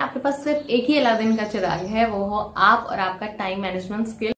आपके पास सिर्फ़ एक ही अलादीन का चिराग है, वो हो आप और आपका टाइम मैनेजमेंट स्किल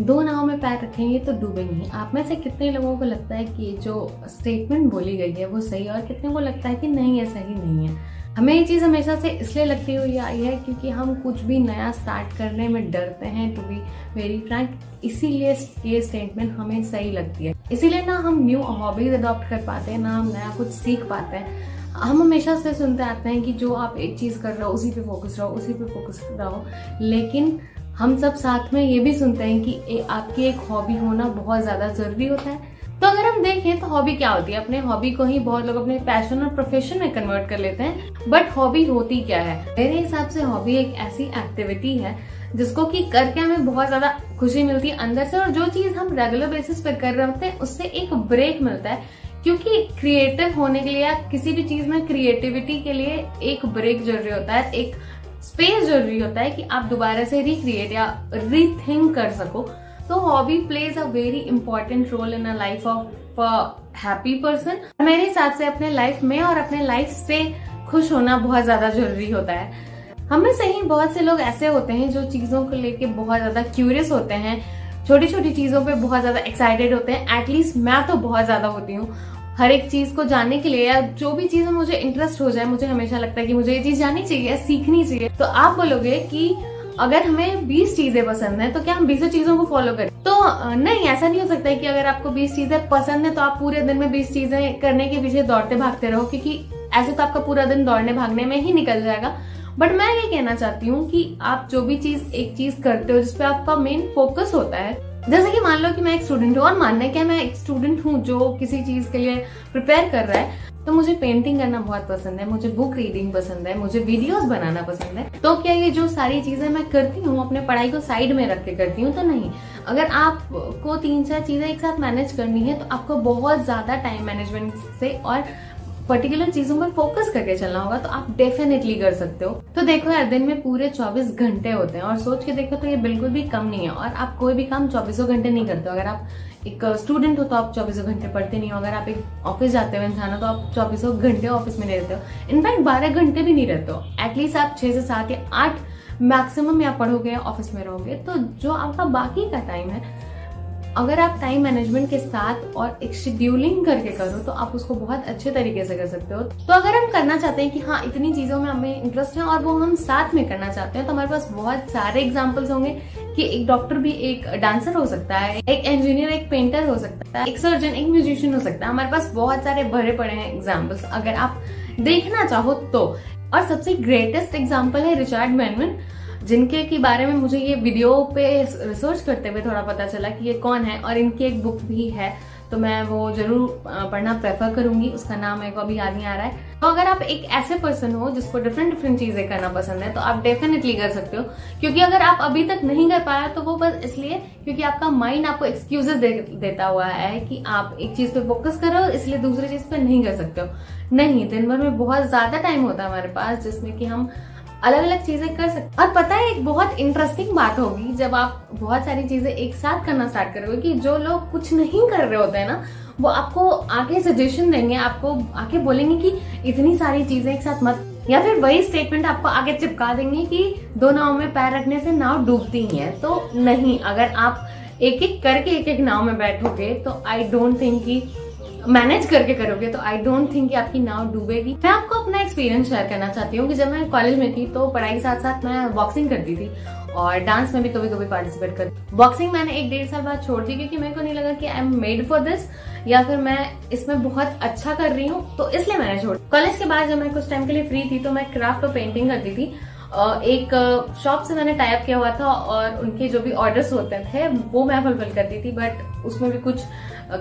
दो नाव में पैर रखेंगे तो डूबेंगे। आप में से कितने लोगों को लगता है कि जो स्टेटमेंट बोली गई है वो सही है और कितने को लगता है कि नहीं ये सही नहीं है? हमें ये चीज़ हमेशा से इसलिए लगती हुई आई है क्योंकि हम कुछ भी नया स्टार्ट करने में डरते हैं टू बी वेरी फ्रैंक इसीलिए ये स्टेटमेंट हमें सही लगती है। इसीलिए ना हम न्यू हॉबीज अडॉप्ट कर पाते हैं, ना हम नया कुछ सीख पाते हैं। हम हमेशा से सुनते आते हैं कि जो आप एक चीज़ कर रहे हो, उसी पे फोकस रहो, उसी पे फोकस रहो। लेकिन हम सब साथ में ये भी सुनते हैं कि आपकी एक हॉबी होना बहुत ज़्यादा ज़रूरी होता है। तो अगर हम देखें तो हॉबी क्या होती है? अपने हॉबी को ही बहुत लोग अपने पैशन और प्रोफेशन में कन्वर्ट कर लेते हैं। बट हॉबी होती क्या है? मेरे हिसाब से हॉबी एक ऐसी एक्टिविटी है जिसको कि करके हमें बहुत ज़्यादा खुशी मिलती है अंदर से और जो चीज़ हम रेगुलर बेसिस पर कर रहे होते हैं, उससे एक ब्रेक मिलता है। क्योंकि क्रिएटिव होने के लिए या किसी भी चीज़ में क्रिएटिविटी के लिए एक ब्रेक ज़रूरी होता है, एक स्पेस ज़रूरी होता है कि आप दोबारा से रिक्रिएट या रीथिंक कर सको। तो hobby plays a very important role in a life of happy person मेरे हिसाब से अपने लाइफ में और अपने लाइफ से खुश होना बहुत ज़्यादा ज़रूरी होता है। हमें सही बहुत से लोग ऐसे होते हैं जो चीज़ों को लेके बहुत ज़्यादा क्यूरियस होते हैं छोटी छोटी चीज़ों पे बहुत ज़्यादा एक्साइटेड होते हैं। एटलीस्ट मैं तो बहुत ज़्यादा होती हूँ। हर एक चीज़ को जानने के लिए या जो भी चीज़ में मुझे इंटरेस्ट हो जाए, मुझे हमेशा लगता है कि मुझे ये चीज़ जाननी चाहिए सीखनी चाहिए। तो आप बोलोगे कि अगर हमें 20 चीज़ें पसंद है तो क्या हम बीसों चीज़ों को फॉलो करें? तो नहीं, ऐसा नहीं हो सकता है कि अगर आपको 20 चीज़ें पसंद है तो आप पूरे दिन में 20 चीज़ें करने के पीछे दौड़ते भागते रहो, क्योंकि ऐसे तो आपका पूरा दिन दौड़ने भागने में ही निकल जाएगा। बट मैं ये कहना चाहती हूँ कि आप जो भी चीज़, एक चीज़ करते हो जिसपे आपका मेन फोकस होता है, जैसे कि मान लो कि मैं एक स्टूडेंट हूँ, और मानना है कि मैं एक स्टूडेंट हूँ जो किसी चीज़ के लिए प्रिपेयर कर रहा है तो मुझे पेंटिंग करना बहुत पसंद है, मुझे बुक रीडिंग पसंद है, मुझे वीडियोस बनाना पसंद है। तो क्या ये जो सारी चीज़ें मैं करती हूँ, अपने पढ़ाई को साइड में रख के करती हूँ तो नहीं। अगर आपको तीन चार चीज़ें एक साथ मैनेज करनी है तो आपको बहुत ज़्यादा टाइम मैनेजमेंट से और पर्टिकुलर चीज़ों पर फोकस करके चलना होगा तो आप डेफिनेटली कर सकते हो। तो देखो यार, दिन में पूरे 24 घंटे होते हैं, और सोच के देखो तो ये बिल्कुल भी कम नहीं है, और आप कोई भी काम चौबीसों घंटे नहीं करते हो। अगर आप एक स्टूडेंट हो तो आप चौबीसों घंटे पढ़ते नहीं हो। अगर आप एक ऑफ़िस जाते हो इंसान हो तो आप चौबीसों घंटे ऑफ़िस में नहीं रहते हो। इनफैक्ट बारह घंटे भी नहीं रहते हो। एटलीस्ट आप छह से सात या आठ मैक्सिमम या पढ़ोगे या ऑफ़िस में रहोगे। तो जो आपका बाकी का टाइम है, अगर आप टाइम मैनेजमेंट के साथ और एक शेड्यूलिंग करके करो तो आप उसको बहुत अच्छे तरीके से कर सकते हो। तो अगर हम करना चाहते हैं कि हाँ इतनी चीज़ों में हमें इंटरेस्ट है और वो हम साथ में करना चाहते हैं तो हमारे पास बहुत सारे एग्जाम्पल्स होंगे। कि एक डॉक्टर भी एक डांसर हो सकता है, एक इंजीनियर एक पेंटर हो सकता है, एक सर्जन एक म्यूजिशियन हो सकता है। हमारे पास बहुत सारे भरे पड़े हैं एग्जाम्पल्स अगर आप देखना चाहो तो। और सबसे ग्रेटेस्ट एग्ज़ाम्पल है रिचार्ड मैनमन जिनके के बारे में मुझे ये वीडियो पे रिसर्च करते हुए थोड़ा पता चला कि ये कौन है और इनकी एक बुक भी है। तो मैं वो ज़रूर पढ़ना प्रेफर करूँगी। उसका नाम मेरे को अभी याद नहीं आ रहा है। तो अगर आप एक ऐसे पर्सन हो जिसको डिफरेंट डिफरेंट चीज़ें करना पसंद है तो आप डेफिनेटली कर सकते हो। क्योंकि अगर आप अभी तक नहीं कर पाया तो वो बस इसलिए क्योंकि आपका माइंड आपको एक्सक्यूजेस दे, देता हुआ है कि आप एक चीज़ पे फोकस करो इसलिए दूसरी चीज़ पे नहीं कर सकते हो। नहीं दिन भर में बहुत ज़्यादा टाइम होता है हमारे पास जिसमें कि हम अलग अलग चीज़ें कर सकते और पता है एक बहुत इंटरेस्टिंग बात होगी जब आप बहुत सारी चीज़ें एक साथ करना स्टार्ट करोगे कि जो लोग कुछ नहीं कर रहे होते हैं ना वो आपको आगे सजेशन देंगे, आपको आके बोलेंगे कि इतनी सारी चीज़ें एक साथ मत या फिर वही स्टेटमेंट आपको आगे चिपका देंगे कि दो नाव में पैर रखने से नाव डूबती ही। है तो नहीं, अगर आप एक एक करके एक एक नाव में बैठोगे तो आई डोंट थिंक कि मैनेज करके करोगे तो आई डोंट थिंक कि आपकी नाव डूबेगी। मैं आपको अपना एक्सपीरियंस शेयर करना चाहती हूँ कि जब मैं कॉलेज में थी तो पढ़ाई के साथ साथ मैं बॉक्सिंग करती थी और डांस में भी कभी कभी पार्टिसिपेट कर बॉक्सिंग मैंने एक डेढ़ साल बाद छोड़ दी, क्योंकि मेरे को नहीं लगा कि I am made for this या फिर मैं इसमें बहुत अच्छा कर रही हूँ तो इसलिए मैंने छोड़ कॉलेज के बाद जब मैं कुछ टाइम के लिए फ्री थी तो मैं क्राफ्ट और पेंटिंग करती थी। एक शॉप से मैंने टाइप किया हुआ था और उनके जो भी ऑर्डर्स होते थे, वो मैं फुलफिल करती थी बट उसमें भी कुछ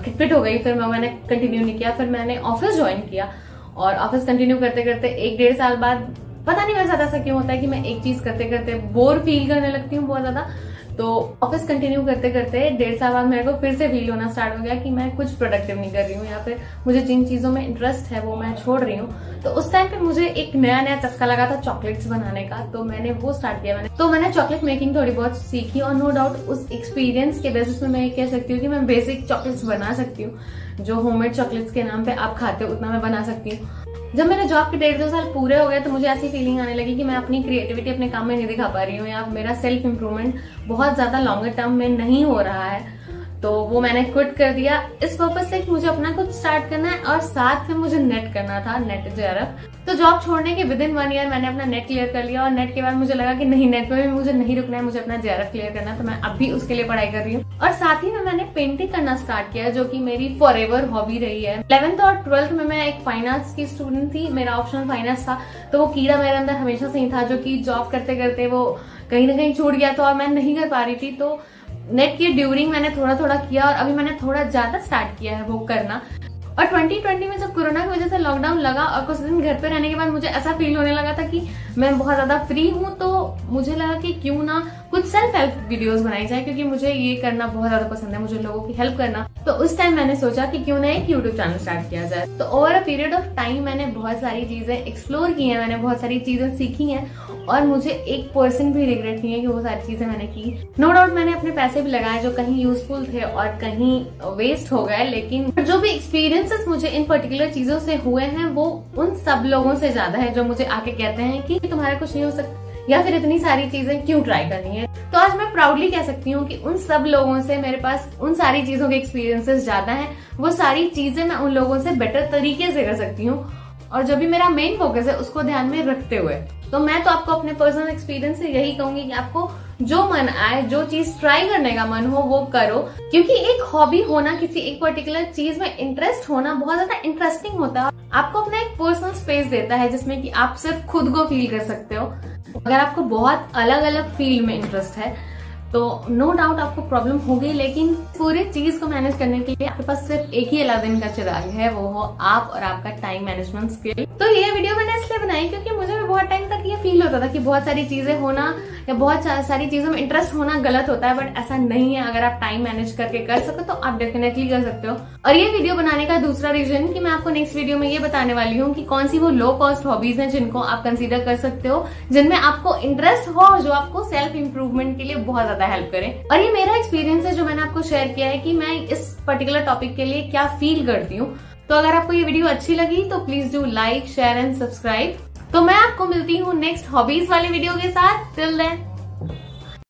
खिटपिट हो गई, फिर मैं मैंने कंटिन्यू नहीं किया, फिर मैंने ऑफ़िस ज्वाइन किया। और ऑफ़िस कंटिन्यू करते करते एक डेढ़ साल बाद, पता नहीं मेरे साथ ऐसा क्यों होता है कि मैं एक चीज़ करते करते बोर फील करने लगती हूँ बहुत ज़्यादा। तो ऑफ़िस कंटिन्यू करते करते डेढ़ साल बाद मेरे को फिर से फील होना स्टार्ट हो गया कि मैं कुछ प्रोडक्टिव नहीं कर रही हूँ, या फिर मुझे जिन चीज़ों में इंटरेस्ट है वो मैं छोड़ रही हूँ। तो उस टाइम पे मुझे एक नया नया चस्का लगा था चॉकलेट्स बनाने का तो मैंने वो स्टार्ट किया मैंने। तो मैंने चॉकलेट मेकिंग थोड़ी बहुत सीखी और नो डाउट उस एक्सपीरियंस के बेसिस में मैं कह सकती हूँ कि मैं बेसिक चॉकलेट्स बना सकती हूँ। जो होममेड चॉकलेट्स के नाम पे आप खाते हो, उतना मैं बना सकती हूँ। जब मेरे जॉब के डेढ़ दो साल पूरे हो गए तो मुझे ऐसी फीलिंग आने लगी कि मैं अपनी क्रिएटिविटी अपने काम में नहीं दिखा पा रही हूँ। या मेरा सेल्फ इम्प्रूवमेंट बहुत ज़्यादा लॉन्गर टर्म में नहीं हो रहा है। तो वो मैंने क्विट कर दिया। इस पर्पज से मुझे अपना कुछ स्टार्ट करना है और साथ में मुझे नेट करना था नेट जेआरएफ तो जॉब छोड़ने के विद इन वन ईयर मैंने अपना नेट क्लियर कर लिया और नेट के बाद मुझे लगा कि नहीं नेट में भी मुझे नहीं रुकना है, मुझे अपना जेआरएफ क्लियर करना है तो मैं अभी उसके लिए पढ़ाई कर रही हूँ। और साथ ही में मैंने पेंटिंग करना स्टार्ट किया, जो की मेरी फॉर एवर हॉबी रही है। इलेवेंथ और ट्वेल्थ में मैं एक फाइनेंस की स्टूडेंट थी, मेरा ऑप्शनल फाइनेंस था। तो वो कीड़ा मेरे अंदर हमेशा से ही था, जो की जॉब करते करते वो कहीं ना कहीं छूट गया था और मैं नहीं कर पा रही थी। तो नेट के ड्यूरिंग मैंने थोड़ा थोड़ा किया और अभी मैंने थोड़ा ज़्यादा स्टार्ट किया है वो करना। और 2020 में जब कोरोना की वजह से लॉकडाउन लगा और कुछ दिन घर पे रहने के बाद मुझे ऐसा फील होने लगा था कि मैं बहुत ज़्यादा फ्री हूँ तो मुझे लगा कि क्यों ना कुछ सेल्फ हेल्प वीडियोस बनाई जाए, क्योंकि मुझे ये करना बहुत ज़्यादा पसंद है, मुझे लोगों की हेल्प करना। तो उस टाइम मैंने सोचा कि क्यों ना एक यूट्यूब चैनल स्टार्ट किया जाए। तो over a period of time मैंने बहुत सारी चीज़ें एक्सप्लोर की है, मैंने बहुत सारी चीज़ें सीखी हैं और मुझे एक परसेंट भी रिग्रेट नहीं है कि वो सारी चीज़ें मैंने की। नो no डाउट मैंने अपने पैसे भी लगाए जो कहीं यूजफुल थे और कहीं वेस्ट हो गए, लेकिन जो भी एक्सपीरियंसेस मुझे इन पर्टिकुलर चीज़ों से हुए हैं, वो उन सब लोगों से ज़्यादा है जो मुझे आके कहते हैं कि तुम्हारा कुछ नहीं हो सकता या फिर इतनी सारी चीज़ें क्यों ट्राई करनी है? तो आज मैं प्राउडली कह सकती हूँ कि उन सब लोगों से मेरे पास उन सारी चीज़ों के एक्सपीरियंसेस ज़्यादा हैं। वो सारी चीज़ें मैं उन लोगों से बेटर तरीके से कर सकती हूँ। और जो भी मेरा मेन फोकस है, उसको ध्यान में रखते हुए। तो मैं तो आपको अपने पर्सनल एक्सपीरियंस से यही कहूँगी कि आपको जो मन आए, जो चीज़ ट्राई करने का मन हो, वो करो। क्योंकि एक हॉबी होना किसी एक पर्टिकुलर चीज़ में इंटरेस्ट होना बहुत ज़्यादा इंटरेस्टिंग होता है। आपको अपना एक पर्सनल स्पेस देता है जिसमें कि आप सिर्फ़ खुद को फील कर सकते हो। अगर आपको बहुत अलग अलग फ़ील्ड में इंटरेस्ट है तो नो डाउट आपको प्रॉब्लम होगी, लेकिन पूरे चीज़ को मैनेज करने के लिए आपके पास सिर्फ़ एक ही अलादीन का चिराग है, वो हो आप और आपका टाइम मैनेजमेंट स्किल तो ये वीडियो मैंने इसलिए बनाई क्योंकि मुझे भी बहुत टाइम तक ये फील होता था कि बहुत सारी चीज़ें होना या बहुत सारी चीज़ों में इंटरेस्ट होना गलत होता है बट ऐसा नहीं है। अगर आप टाइम मैनेज करके कर सको तो आप डेफिनेटली कर सकते हो। और ये वीडियो बनाने का दूसरा रीजन कि मैं आपको नेक्स्ट वीडियो में ये बताने वाली हूँ कि कौन सी वो लो कॉस्ट हॉबीज हैं जिनको आप कंसिडर कर सकते हो, जिनमें आपको इंटरेस्ट हो, जो आपको सेल्फ इम्प्रूवमेंट के लिए बहुत ज़्यादा हेल्प करें। और ये मेरा एक्सपीरियंस है जो मैंने आपको शेयर किया है कि मैं इस पर्टिकुलर टॉपिक के लिए क्या फील करती हूँ। तो अगर आपको ये वीडियो अच्छी लगी तो please do like share and subscribe तो मैं आपको मिलती हूँ नेक्स्ट हॉबीज वाले वीडियो के साथ। Till then